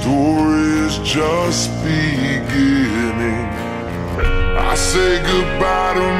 The story is just beginning. I say goodbye to